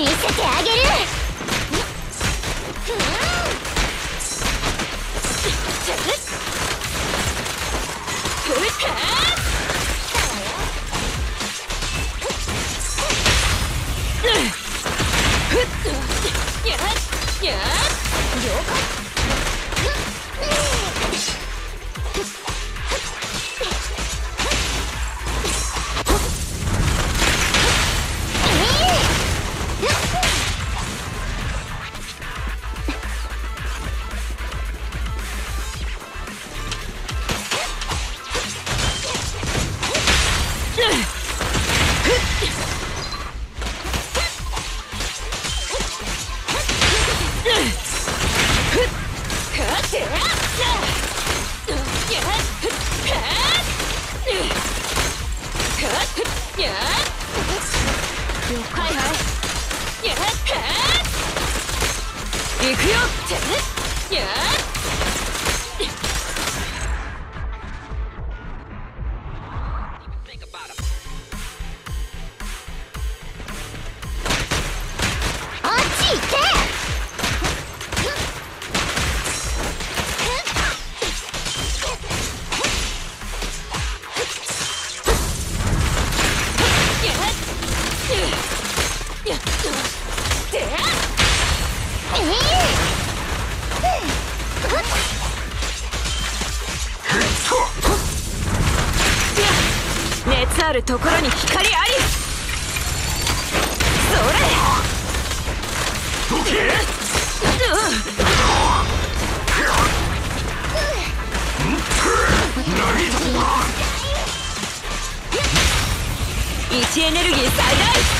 見せてあげる。了はいはい行くよあ あるところに光あり。それ。どけ位置エネルギー最大